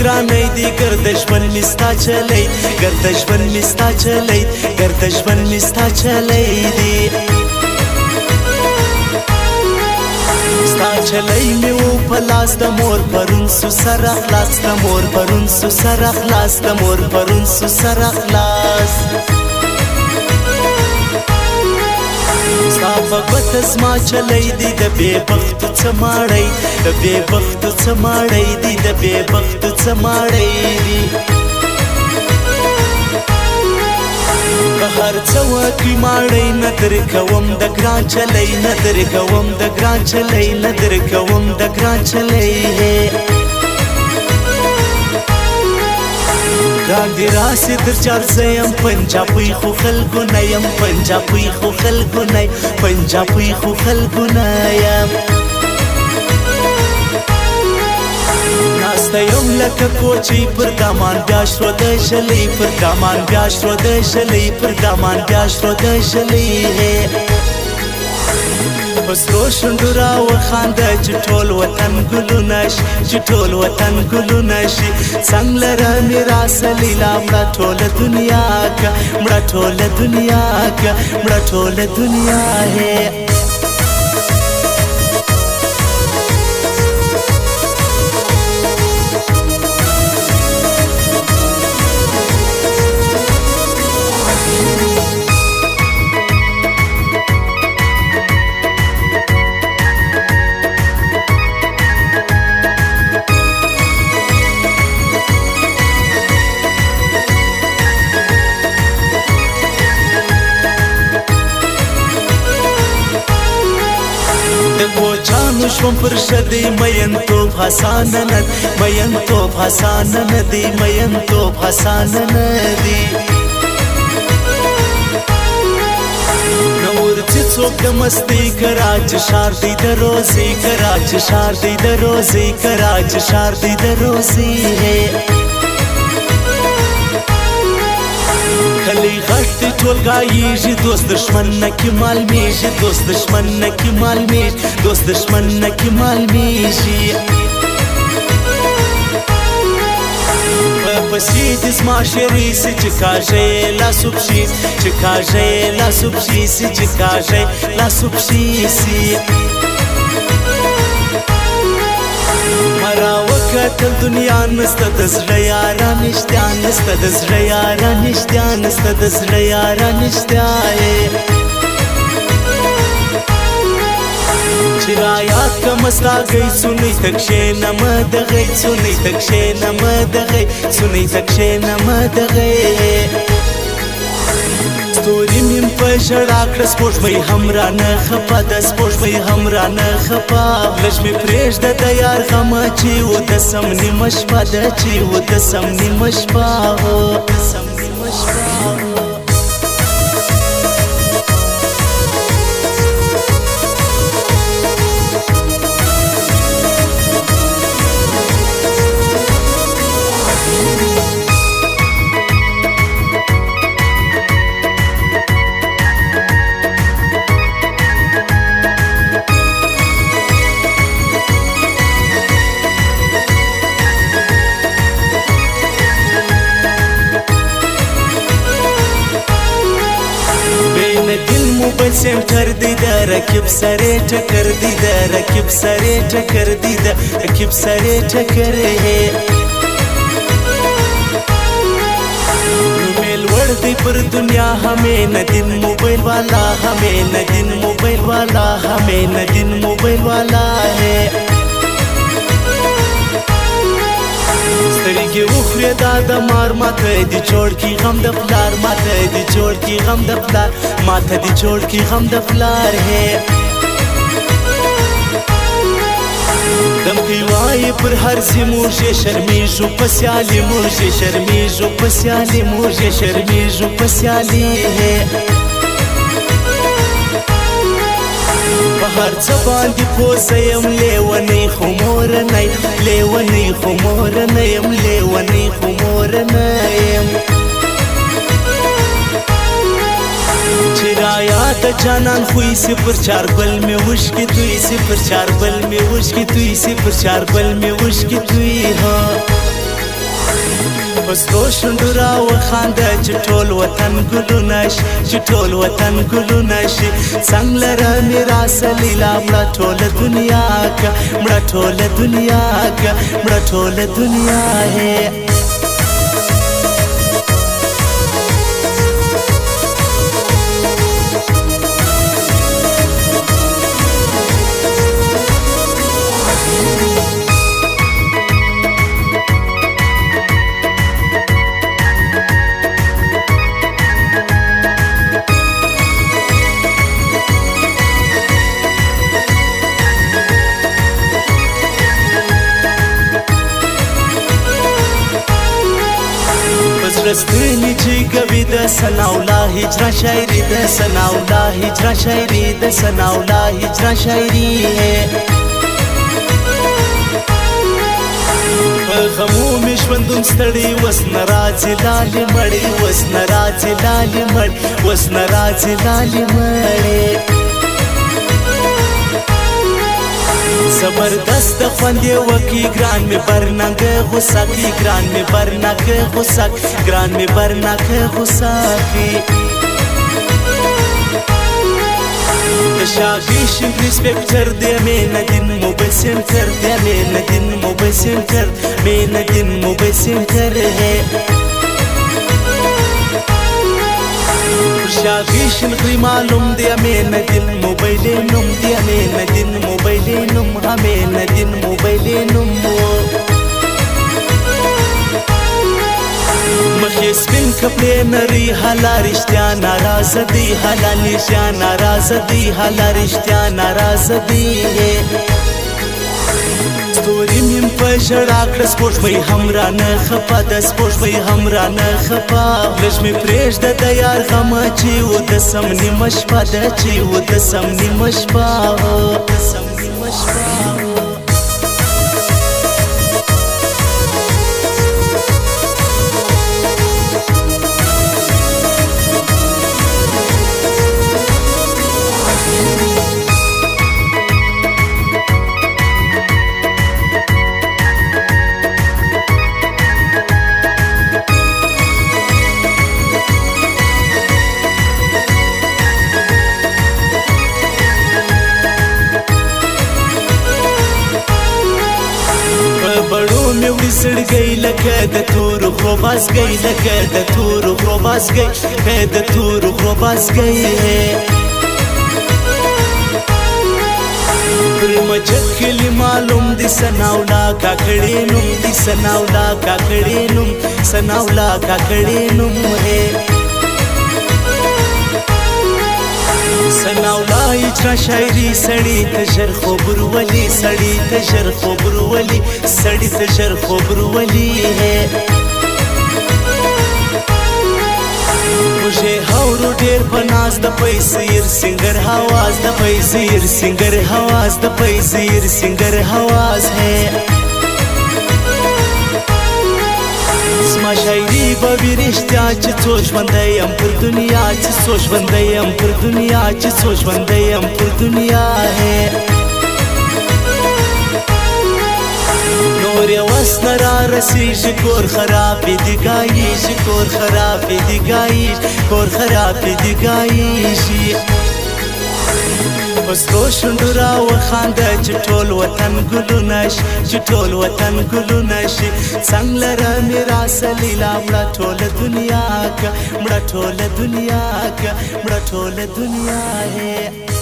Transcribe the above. گرانې دی گردشمن مستا چلې گردشمن مستا چلې گردشمن مستا چلې دی مستا چلې مې و پلاس د مور پرون سو سر اخلاص د مور پرون سو سر اخلاص د مور پرون سو سر اخلاص غوت زما چلی دی د بے بخت څماړی د بے بخت څماړی دی د بے بخت څماړی دی هر څوکې ماړی نظر کوم د ګران چلی نظر کوم د ګران چلی نظر کوم د ګران چلی دا ګراس در چار زیم پنجابی خو خلکو نه يم پنجابی خو خلکو نه پنجابی خو خلکو نه يم ناستیم لکه کوچی پر دامان بیا شو د شلی پر دامان بیا شو د شلی پر دامان بیا شو د شلی پسترو شندورا و خانده چې ټول وطن ګلونه شي چې ټول وطن ګلونه شي څنګه لره میراث لیلا مړه ټوله دنیا کا مړه ټوله دنیا کا مړه ټوله دنیا هي विश्वं पृषदि मयन्तो भासान मयन्तो भासान नदी मयन्तो भासान नदी मस्ती कराज शारदी दरोजी कराज शारदी दरोजी कराज शारदी दरोजी है کلی غټ دی ټول غایېږي دوست دشمن نه کې معلومېږي دوست دشمن نه کې معلومېږي دوست دشمن نه کې معلومېږي پسې دې زما شری سي چې کاژې لا سوبشي چې کاژې لا سوبشي سي چې کاژې لا سوبشي سي کتل دنیا نسته د زړه یارا نشته نسته د زړه یارا نشته نسته د زړه یارا نشته را یاد کم ستا گئی سنی تک شی نم دغی سنی تک شی نم دغی سنی تک شی نم دغی ستوری می په ژړا کړه سپوږمۍ هم رانه خفه ده سپوږمۍ هم رانه خفه لږ مې پرېږده د یار غمه چې وتسم نیمه شپه ده چې وتسم نیمه شپه هو تسم نیمه شپه सेम कर दीदा रखिब सरे ठकर दीदा रकीब सारे ठकर दीदा रकीब सारे ठकर है दी पर दुनिया हमें न दिन मोबाइल वाला हमें न दिन मोबाइल वाला हमें न दिन मोबाइल वाला है سترګې وخورې دا د مار ماته د جوړ کی غم د پلار ماته د جوړ کی غم د پلار ماته د جوړ کی غم د پلار هي دم کوي وای پر هر سیمو چې شرمېږو په سیالي مو چې شرمېږو په سیالي مو چې شرمېږو په سیالي هر څه باندې پوسیم لیونی خو مور نه لیونی خو مور نه يم لیونی خو مور نه يم چرایا ته جانان خوې صفر چار بل مې وښ کې دوی صفر چار بل مې وښ کې دوی صفر چار بل مې وښ کې دوی ها پستو شوندو را وخانده چې ټول وطن ګلونه شي چې ټول وطن ګلونه شي څنګه لره میراث لیلا مړه ټوله دنیا کا مړه ټوله دنیا کا مړه ټوله دنیا هي د سنا الله هجر شاعري د سنا الله هجر شاعري د سنا الله هجر شاعري غمو می ژوندون ستړي وس ناراضي لال مړي وس ناراضي لال مړ وس ناراضي لال مړي زبردست خوند وکی ګران می برنګ غوساکی ګران می برنګ غوساک ګران می برنګ غوساکی شاکیشم ریسپکتر دی مینا دین مبسم کر دی مینا دین مبسم کر مینا دین مبسم کر ہے شاکیشم غی معلوم دی مینا دین موبایل نوم دی مینا دین موبایل نوم همې ندین موبایل نوم مخې سپین کپلې نری حالا رښتیا ناراض دی حالا نشا ناراض دی حالا رښتیا ناراض دی ستوري مې په ژړا کړه سپوږمۍ هم رانه خفه ده سپوږمۍ هم رانه خفه لږ مې پرېږده د یار غمه چې وده سم نیمه شپه ده چې وده سم نیمه شپه push back. لکه د تور غرو باسګي لکه د تور غرو باسګي د تور غرو باسګي مچکلی معلوم دی سناولا کاکړی نوم دی سناولا کاکړی نوم سناولا کاکړی نوم هه دا شاعري سړی ته ژر خبر ولي سړی ته ژر خبر ولي سړی ته ژر خبر ولي مجھے هورو ډیر پناز د پیسیر سنگر حواز د پیسیر سنگر حواز د پیسیر سنگر حواز ہے زما شاعري به وی رښتیا چې څو ژوندی یم پر دنیا چې څو ژوندی یم پر دنیا چې څو ژوندی یم پر دنیا نور یې وس نه را رسېږي کور خرابې دي ګایېږي کور خرابې دي ګایېږي کور خرابې دي ګایېږي پستو شوندو را وخانده چې ټول وطن ګلونه شي چې ټول وطن ګلونه شي څنګه لره میراث لیلا مړه ټوله دنیا کا مړه ټوله دنیا کا مړه ټوله دنیا هي